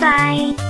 Bye.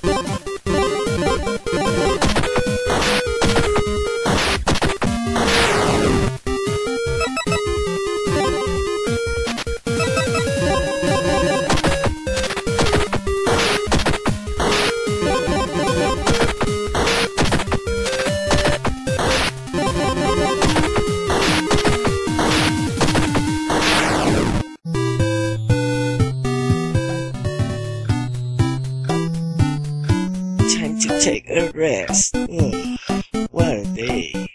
take a rest. Mm, what a day.